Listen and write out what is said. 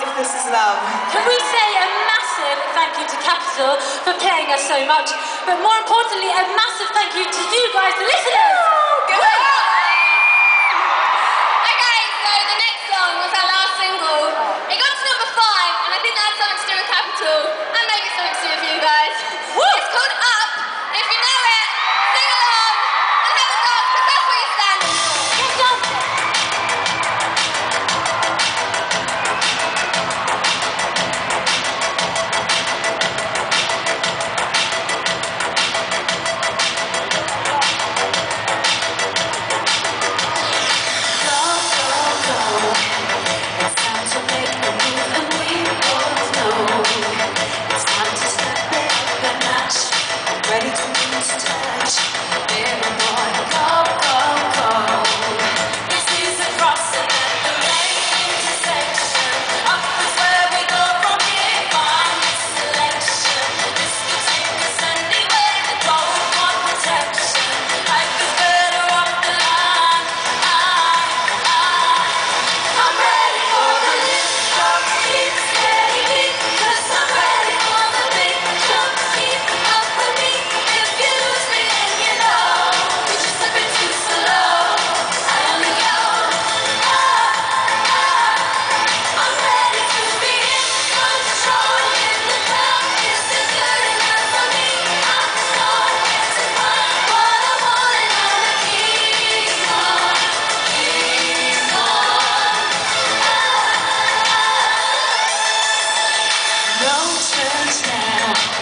if this is love. Can we say a massive thank you to Capital for playing us so much, but more importantly, a massive thank you to you guys, the listeners. Turns now.